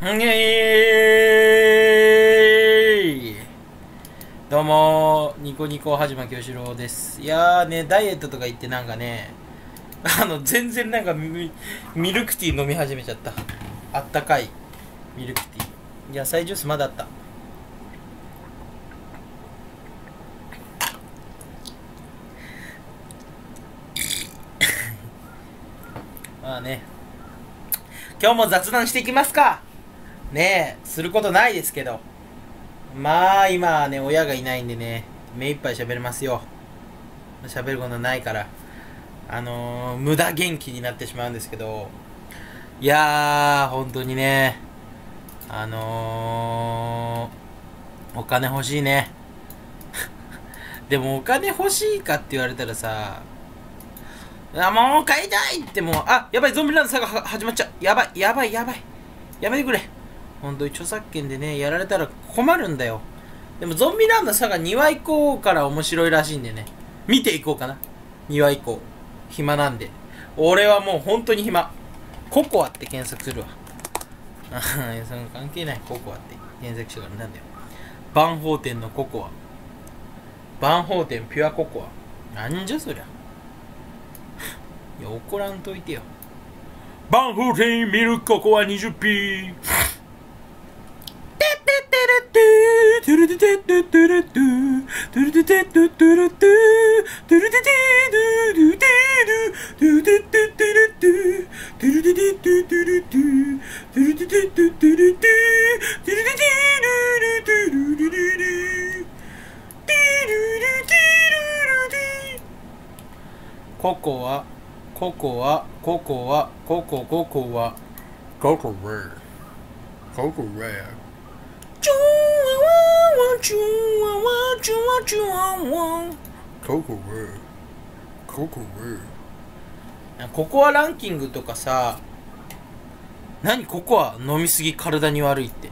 んげーどうもニコニコはじまきよしろです。いやーねダイエットとか言ってなんかねあの全然なんかミルクティー飲み始めちゃった。あったかい。ミルクティー。野菜ジュースまだあった。まあね。今日も雑談していきますか。ねすることないですけどまあ今はね親がいないんでね目いっぱい喋れますよ喋ることないからあのー、無駄元気になってしまうんですけどいやー本当にねあのー、お金欲しいね でもお金欲しいかって言われたらさあ、もう買いたいってもう、あ、やばい、ゾンビランドサが始まっちゃう。やばい、やばい、やばい。やめてくれ。本当に著作権でね、やられたら困るんだよ。でも、ゾンビランドサが2話以降から面白いらしいんでね。見ていこうかな。2話以降。暇なんで。俺はもう本当に暇。ココアって検索するわ。あその関係ない。ココアって検索してからなんだよ。バンホーテンのココア。バンホーテンピュアココア。なんじゃそりゃ。いや、怒らんといてよ。バンフーテンミルクココア 20p。ココアココア、ココア、ココココア、ココレー。ココレー。チュワワチュワワチュワチュワワ。ココレー。ココレー。ココアランキングとかさ、何ココア飲みすぎ体に悪いって。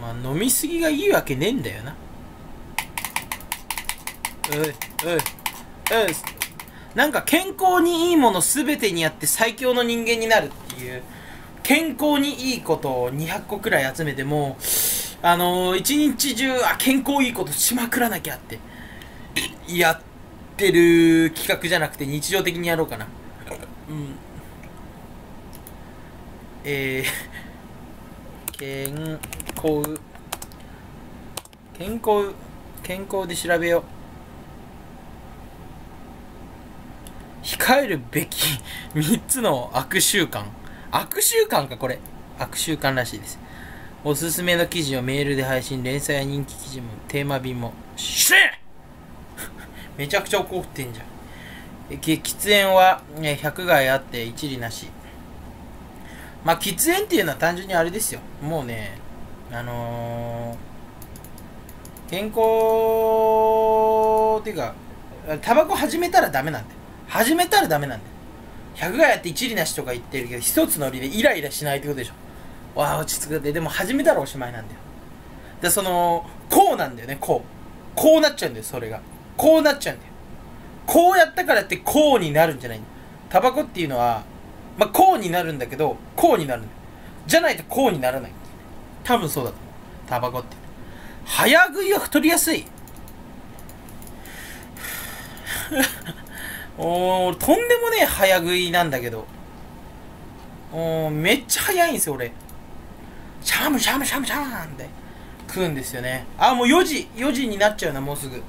まあ飲みすぎがいいわけねえんだよな。おい、おい、おい。なんか健康にいいもの全てにやって最強の人間になるっていう健康にいいことを200個くらい集めてもあのー、一日中あ健康いいことしまくらなきゃってやってる企画じゃなくて日常的にやろうかなうんえー、健康健康健康で調べよう控えるべき 3つの悪習慣。悪習慣か、これ。悪習慣らしいです。おすすめの記事をメールで配信、連載や人気記事も、テーマ便も、しれ めちゃくちゃ怒ってんじゃん。喫煙は、ね、100害あって一理なし。まあ、喫煙っていうのは単純にあれですよ。もうね、あのー、健康っていうか、タバコ始めたらダメなんだよ。始めたらダメなんだよ。100がやって一理なしとか言ってるけど、一つの理でイライラしないってことでしょ。わあ、落ち着くって。でも始めたらおしまいなんだよ。で、その、こうなんだよね、こう。こうなっちゃうんだよ、それが。こうなっちゃうんだよ。こうやったからってこうになるんじゃないタバコっていうのは、まあ、こうになるんだけど、こうになるんだよ。じゃないとこうにならない。多分そうだと思う。タバコって。早食いは太りやすい。おとんでもねえ早食いなんだけど。おめっちゃ早いんですよ、俺。シャムシャムシャムシャームって食うんですよね。あ、もう4時、4時になっちゃうな、もうすぐ。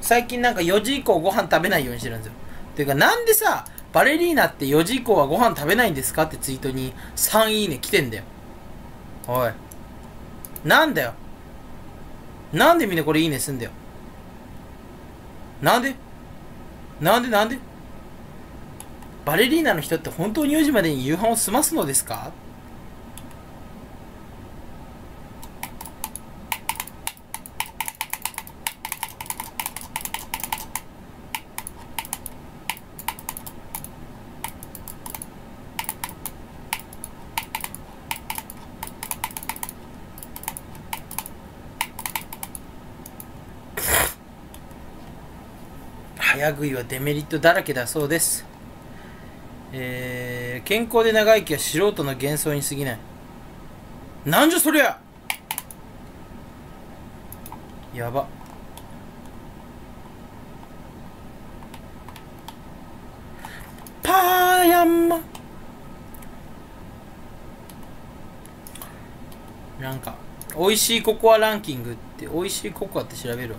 最近なんか4時以降ご飯食べないようにしてるんですよ。ていうか、なんでさ、バレリーナって4時以降はご飯食べないんですかってツイートに3いいね来てんだよ。おい。なんだよ。なんでみんなこれいいねすんだよ。なんで？なんでなんで？バレリーナの人って本当に4時までに夕飯を済ますのですか？早食いはデメリットだらけだそうです、えー、健康で長生きは素人の幻想に過ぎない。なんじゃそりゃ。やば。パーヤンマ。なんか美味しいココアランキングって美味しいココアって調べるわ。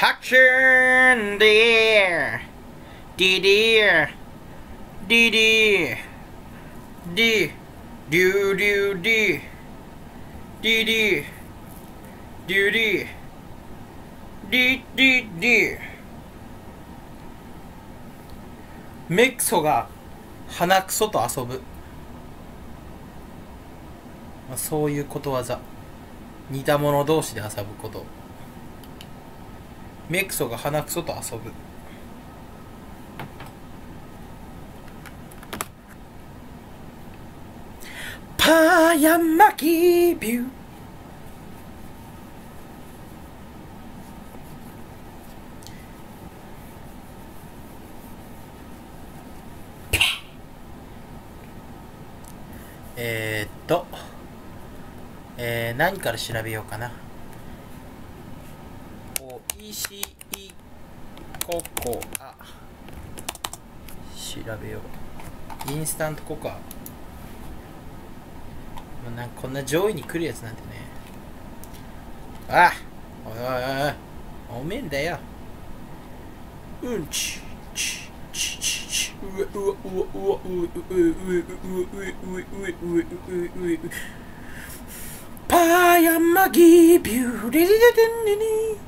Action there! D dear! D D! D! Do do D! D D! Do D! D D D! メクソが鼻くそと遊ぶ。まあ、そういうことわざ。似た者同士で遊ぶこと。目くそが鼻くそと遊ぶ。パーヤマキビュー。えー、っと、えー、何から調べようかな。石井ココア。調べよう。インスタントココア。もうなんかこんな上位に来るやつなんてね。あおいおいおいおめえんだよ。うんちちちちちうわうわうわうわうわうわうわうわうわうわパーヤマギビューレリレレレリ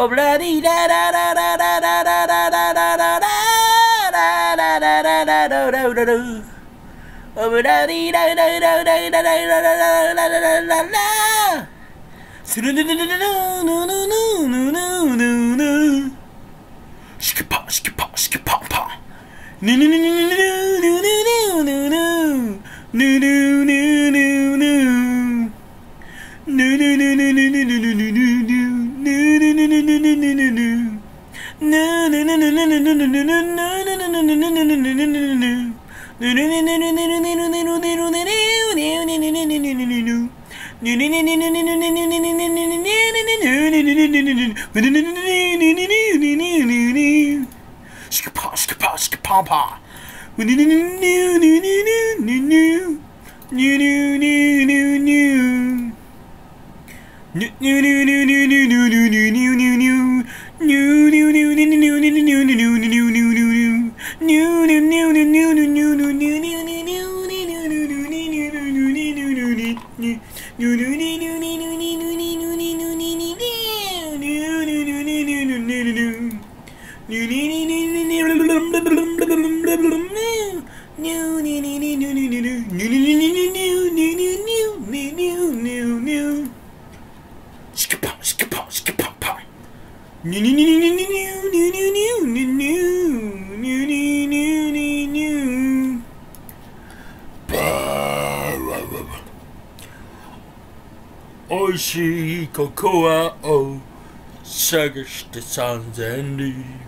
Oh, bloody da da da da da da da da da da da da da da da Skapa, skapa, skapa. おいしいココアを探して3000人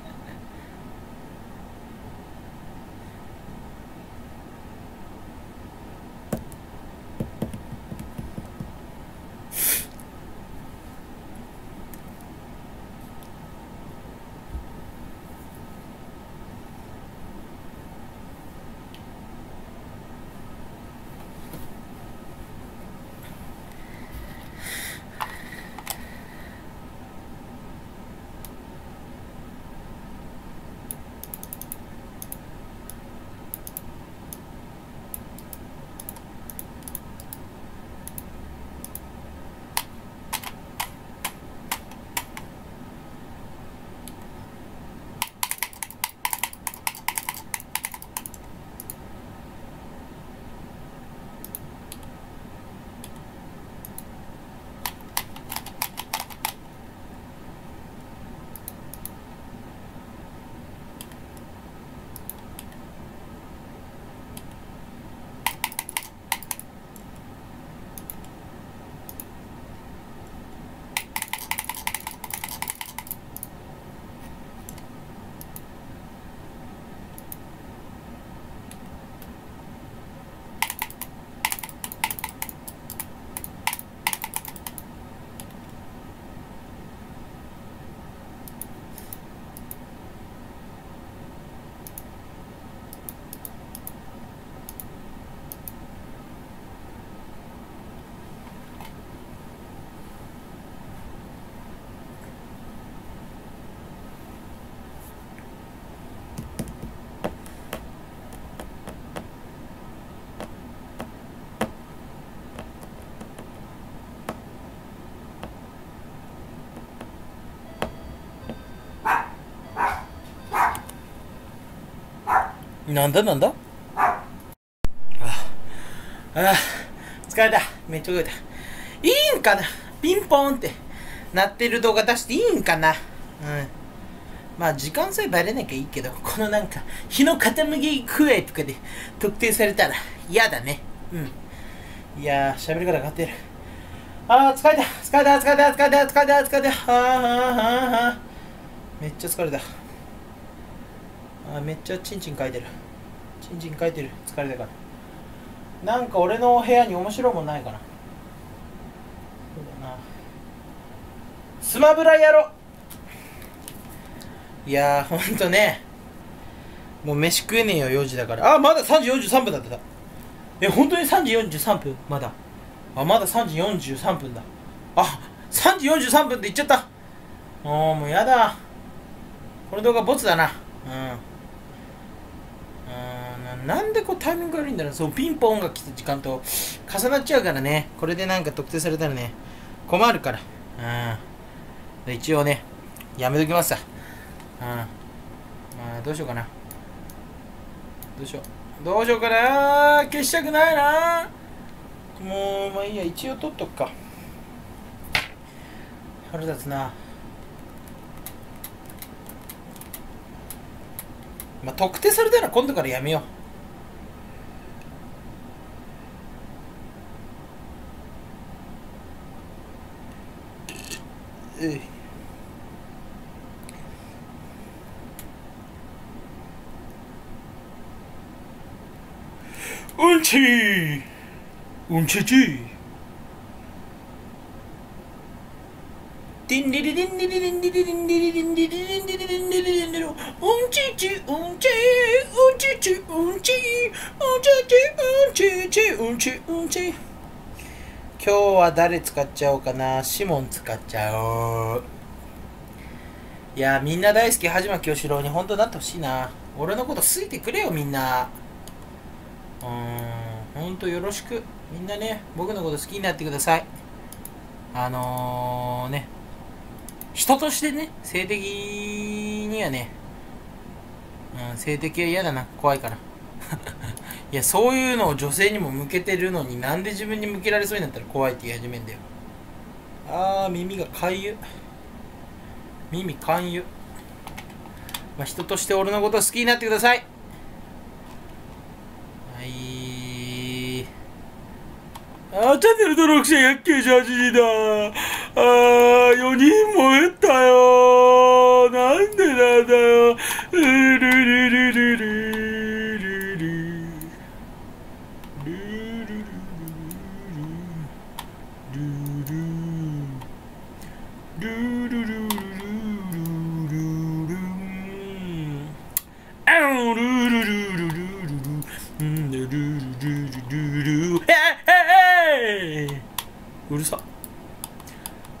なんだなんだ？ああ疲れた。めっちゃ動いた。いいんかな？ピンポーンって鳴ってる動画出していいんかな？うん。まあ時間さえバレなきゃいいけどこのなんか日の傾き食えとかで特定されたら嫌だね。うん。いやー喋り方変わってる。ああ疲れた。疲れた疲れた疲れた疲れた疲れた。ああああめっちゃ疲れた。あめっちゃチンチン書いてる。チンチン書いてる。疲れたから。なんか俺の部屋に面白いもんないかな。そうだな。スマブラやろ。いやーほんとね。もう飯食えねえよ4時だから。あまだ3時43分だってた。え本当に3時43分まだ。あまだ3時43分だ。あ3時43分って言っちゃった。もうもうやだ。この動画ボツだな。うんなんでこうタイミング悪いんだろう。そうピンポンが来た時間と重なっちゃうからね。これでなんか特定されたらね困るから。うん。一応ねやめときますさうん。まあどうしようかな。どうしよう。どうしようかな。消したくないな。もうまあいいや。一応取っとくか。腹立つな。まあ特定されたら今度からやめよううんちうんちちディンリリリンリリリンリリリンリリリンリリリンリリリンリリリンリリうんちちうんちうんちちうんちうんちちうんちちうんちうんち今日は誰使っちゃおうかなシモン使っちゃおういやみんな大好きはじまきよしろうに本当なってほしいな俺のこと好いてくれよみんなうん本当よろしくみんなね僕のこと好きになってくださいあのー、ね人としてね性的にはねうん性的は嫌だな怖いから いや、そういうのを女性にも向けてるのになんで自分に向けられそうになったら怖いって言い始めんだよ。あー、耳がかゆ。耳かんゆ。まあ、人として俺のこと好きになってください。はい。 아차들 도록새 약해져지다. 아 요니 뭐했다요? 난데 나다요? 르르르르르.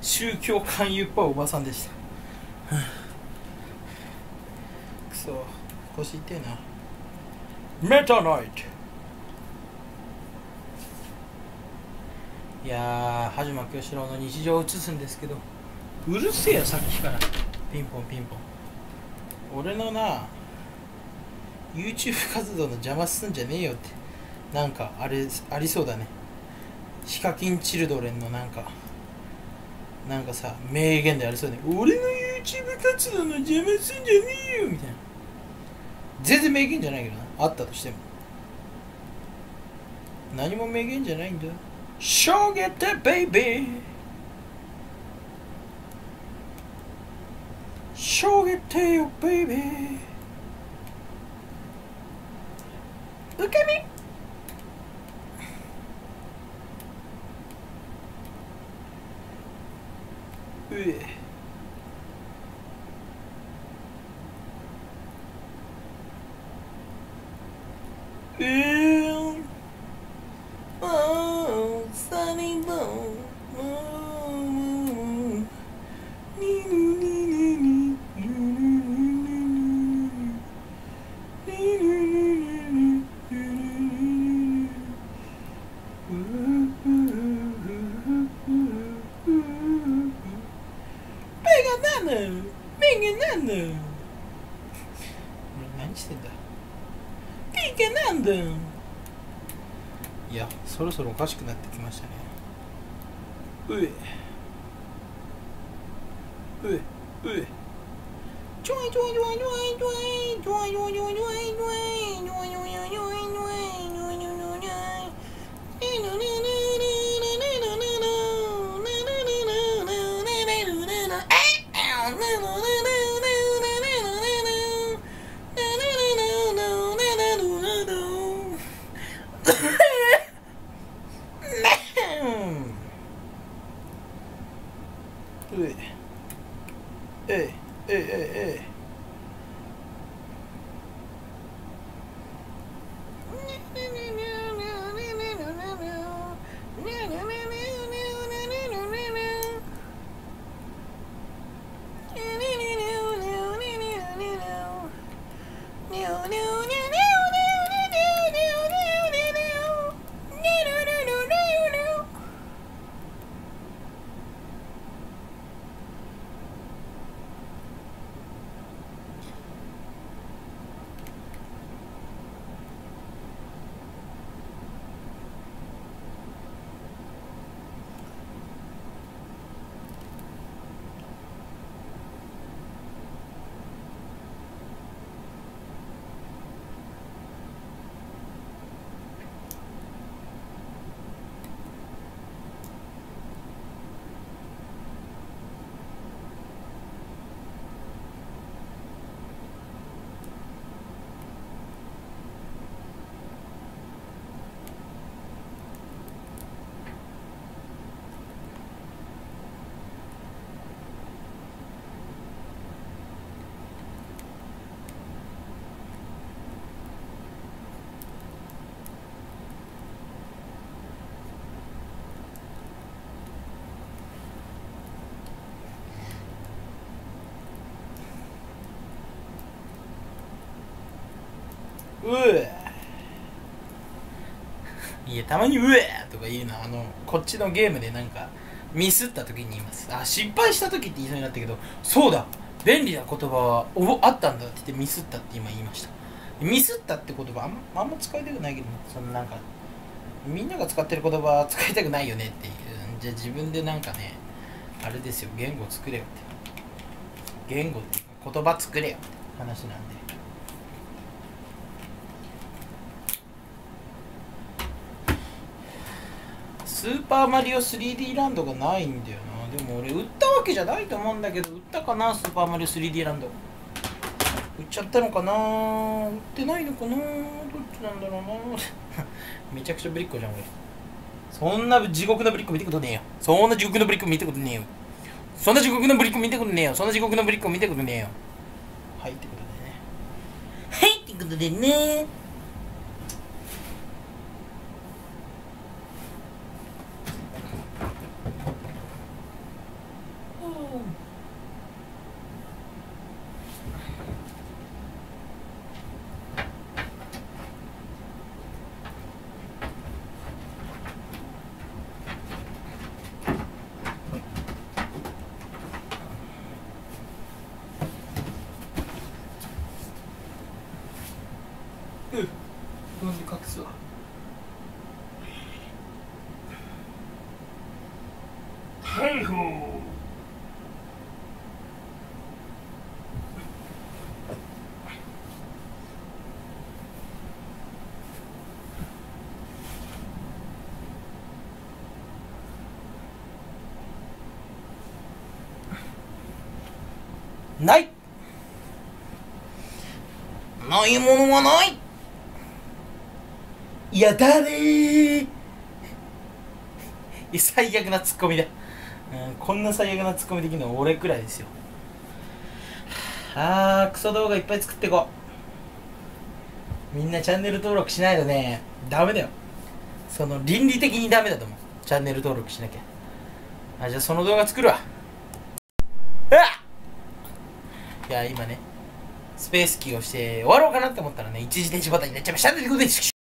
宗教勧誘っぽいおばさんでした。くそ腰痛えな。メタナイト。いやー羽島清志郎の日常を映すんですけど。うるせえよさっきから。ピンポンピンポン。俺のな YouTube 活動の邪魔すんじゃねえよって。なんかあれありそうだね。ヒカキンチルドレンのなんかなんかさ名言でありそうね。俺の YouTube 活動の邪魔すんじゃねえよみたいな。全然名言じゃないけどな。あったとしても。何も名言じゃないんだしょげてベイビーしょげてよベイビー受け身うええー、ああ、サニボー、にぬににに、ぬぬぬぬぬぬ、にぬぬぬぬ、ぬぬぬぬ。ペガナナペガナナ何してんだピケなんだいやそろそろおかしくなってきましたね。うえ。うえ。うえ。ちょいちょいちょいちょいちょいちょいちょいちょいちょいちょいちょいちょいうえ。いやたまに「うえ!」とか言うのはあのこっちのゲームでなんかミスった時に言います。あ失敗した時って言いそうになったけどそうだ。便利な言葉はおあったんだって言ってミスったって今言いました。ミスったって言葉あんあんま使いたくないけどそのなんかみんなが使ってる言葉使いたくないよねっていう。じゃあ自分でなんかねあれですよ。言語作れよって。言語って言葉作れよって話なんで。スーパーマリオ 3D ランドがないんだよな。でも俺売ったわけじゃないと思うんだけど売ったかなスーパーマリオ 3D ランド。売っちゃったのかな？売ってないのかな？どっちなんだろうな？めちゃくちゃぶりっ子じゃん俺。そんな地獄のぶりっ子見たことねえよ。そんな地獄のぶりっ子見たことねえよ。そんな地獄のぶりっ子見たことねえよ。そんな地獄のぶりっ子見たことねえよ。はいってことでね。はいってことでねうん飲んで隠すわはいほーない。ないものはない。いや誰ー。いや最悪なツッコミだ、うん、こんな最悪なツッコミできるのは俺くらいですよ。あークソ動画いっぱい作っていこう。みんなチャンネル登録しないとね。ダメだよ。その倫理的にダメだと思う。チャンネル登録しなきゃ。あじゃあその動画作るわうわ今ねスペースキーをして終わろうかなって思ったらね一時停止ボタンになっちゃいました。ということで